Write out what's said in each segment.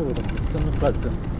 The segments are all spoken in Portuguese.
to rozpisane plecy. pierdolę.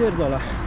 Pierdolę.